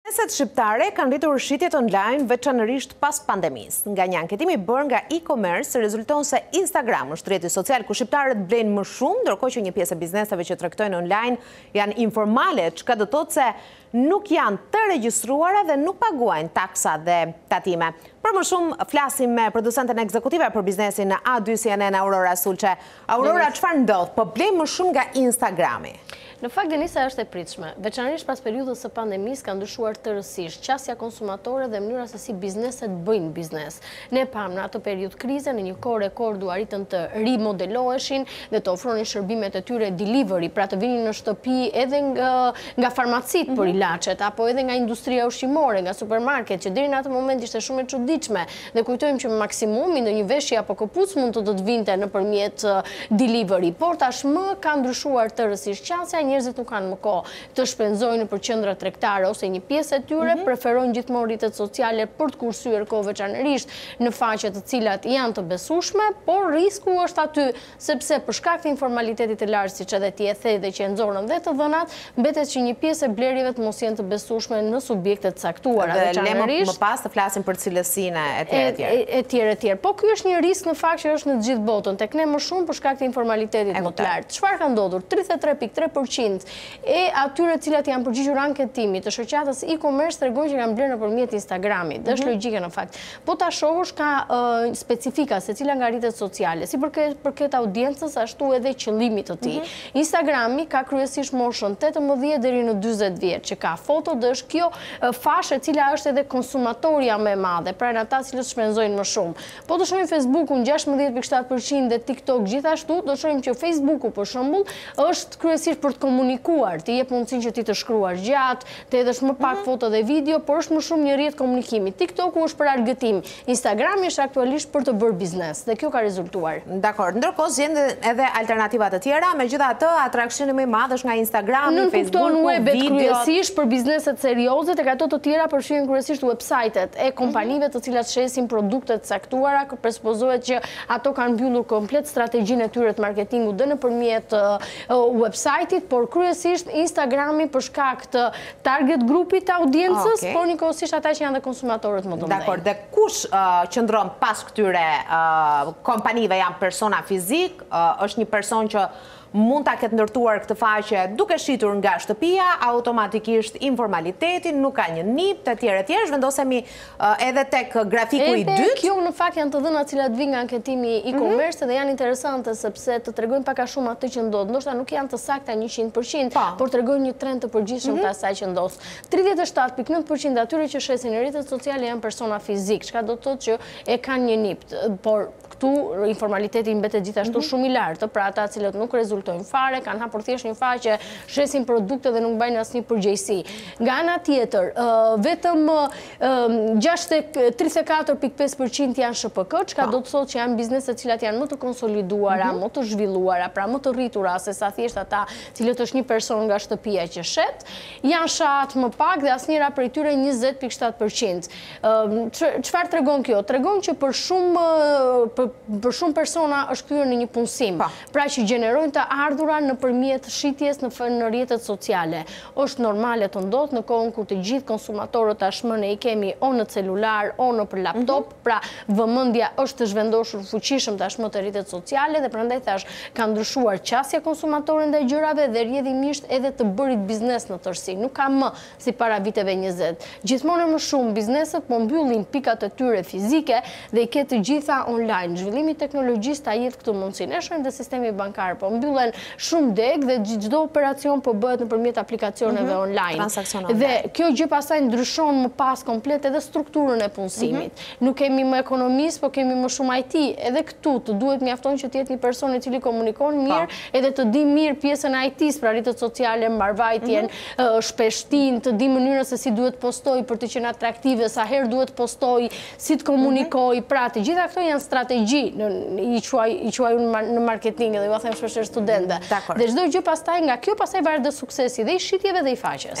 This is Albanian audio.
Bizneset shqiptare kanë rritur shitjet online veçanërisht pas pandemisë. Nga një anketim i bërë nga e-commerce rezulton se Instagram është rrjeti social ku shqiptarët blejnë më shumë, ndërkohë që një pjesë e bizneseve që tregtojnë online janë informale, çka do të thotë se nuk janë të regjistruara dhe nuk paguajnë taksa dhe tatime. Për më shumë flasim me producenten ekzekutive për biznesin në A2 cnn Aurora Sulçe. Aurora çfarë ndodh, po blejmë më shumë nga Instagrami? Në fakt Denisa është e pritshme. Veçanërisht pas periudhës së pandemisë ka ndryshuar tërësisht qasja konsumatore dhe mënyra se si bizneset bëjnë biznes. Ne pamë në atë periudhë krize, në një kohë rekord u arritën të rimodeloheshin dhe të ofronin shërbimet e tyre delivery, pra të vinin në shtëpi edhe nga farmacitë për ilaçet, apo edhe nga industria ushqimore, nga supermarket, që deri në atë moment ishte shumë e çuditshme. Dhe kujtojmë që maksimumi ndonjë veshje apo këpucë mund të do të vinte nëpërmjet delivery, por tashmë ka ndryshuar tërësisht qasja, njerëzit nuk kanë më kohë të shpenzojnë nëpër qendrat tregtare ose një pjesë e tyre preferojnë gjithmonë rrjetet sociale për të kursyer kohë veçanërisht në faqe të cilat janë të besueshme, por risku është aty sepse për shkak të informalitetit të lartë siç edhe ti e the dhe që e nxorën dhe të dhënat, mbetet që një pjesë e blerjeve të mos jenë të besueshme në subjekte të caktuara, veçanërisht. Dhe më pas të flasim për cilësinë etj etj. Po ky është një risk në fakt që është në të gjithë botën, tek ne më shumë për shkak të informalitetit më të lartë. Çfarë ka ndodhur? Tridhjetë e tre pikë tre për qind e atyre të cilat i janë përgjigjur anketimit të shoqatës e-commerce tregojnë që kanë blerë nëpërmjet Instagramit dhe është logjike në fakt. Po ta shohësh ka specifika secila nga rrjetet sociale, si përket audiencës ashtu edhe qëllimit të tij. Mhm. Instagrami ka kryesisht moshën 18 deri në 40 vjet që ka foto dhe është kjo fashë e cila është edhe konsumatorja më e madhe, pra janë ata të cilët shpenzojnë më shumë. Po të shohim Facebook-un gjashtëmbëdhjetë pikë shtatë për qind dhe TikTok gjithashtu, do shohim që Facebook-u për shembull është kryesisht për të komunikuar, të jep mundësinë që ti të shkruash gjatë, Të hedhësh më pak foto dhe video, por është më shumë një rrjet komunikimi. TikTok-u është për argëtim. Instagrami është aktualisht për të bërë biznes, dhe kjo ka rezultuar. Dakord. Ndërkohë gjenden edhe alternativa të tjera, megjithatë atraksioni më i madh është nga Instagrami, Facebooku, videot. Nënkupton webet kryesisht për bizneset serioze, tek ato të tjera përfshihen kryesisht websajtet e kompanive të cilat shesin produkte të caktuara, presupozohet që ato kanë mbyllur komplet strategjinë e tyre të marketingut dhe nëpërmjet websajtit, por kryesisht Instagrami për shkak të target grupit të audiencës, por njëkohësisht ata që janë dhe konsumatorët më të mëdhenj. Dakor, dhe kush qëndron pas këtyre kompanive janë persona fizikë, është një person që mund ta ketë ndërtuar këtë faqe duke shitur nga shtëpia, automatikisht informaliteti, nuk ka një NIPT etj etj, zhvendosemi Edhe tek grafiku i dytë. Edhe kjo në fakt janë të dhëna të cilat vijnë nga anketimi i mhm. e-commerce dhe janë interesante sepse të tregojnë pak a shumë atë që ndodh. Ndoshta nuk janë të sakta 100%, po. por tregojnë një trend të përgjithshëm mhm. të asaj që ndodh. 37.9% e atyre që shesin në rrjetet sociale janë persona fizikë, çka do të thotë që e kanë një NIPT, por Këtu informaliteti mbetet gjithashtu mhm. shumë i lartë, pra ata të cilët nuk rezultojnë fare, kanë hapur thjesht një faqe, shesin produkte dhe nuk mbajnë asnjë përgjegjësi. Nga ana tjetër, vetëm 34.5% janë SHPK, çka do të thotë që janë biznese të cilat janë më të konsoliduara, mhm. më të zhvilluara, pra më të rritura, se sa thjesht ata të cilët është një person nga shtëpia që shet, janë SHA-të më pak dhe asnjëra prej tyre 20.7%. Çfarë tregon kjo? Tregon që për shumë për shumë persona është kthyer në një punësim, po. pra që gjenerojnë të ardhura nëpërmjet shitjes në në rrjetet sociale. Është normale të ndodhë në kohën kur të gjithë konsumatorët tashmë ne i kemi o në celular, o nëpër laptop, mhm. pra vëmendja është zhvendosur fuqishëm tashmë te rrjetet sociale dhe prandaj thashë ka ndryshuar qasja konsumatore ndaj gjërave dhe rrjedhimisht edhe të bërit biznes në tërësi. Nuk ka më si para viteve njëzet. Gjithmonë e më shumë bizneset po mbyllin pikat e tyre fizike dhe i ke të gjitha online. Zhvillimi i teknologjisë ta jep këtë mundësi. Ne shohim edhe sistemi bankar, po mbyllen shumë degë dhe çdo operacion po bëhet nëpërmjet aplikacioneve online. Transaksion online. Dhe kjo gjë pastaj ndryshon më pas komplet edhe strukturën e punësimit. Nuk kemi më ekonomistë, po kemi më shumë IT. Edhe këtu të duhet mjafton që të jetë një person i cili komunikon mirë edhe të di mirë pjesën e IT-së, pra rrjetet sociale, mbarëvajtjen, shpeshtinë, të di mënyrën se si duhet të postojë për të qenë atraktive, sa herë duhet të postojë, si të mhm. komunikojë, pra të gjitha këto janë strategji, i quaj unë në marketing edhe jua them shpesh studentëve. Dhe çdo gjë pastaj nga kjo pastaj varet dhe suksesi dhe i shitjeve dhe i faqes.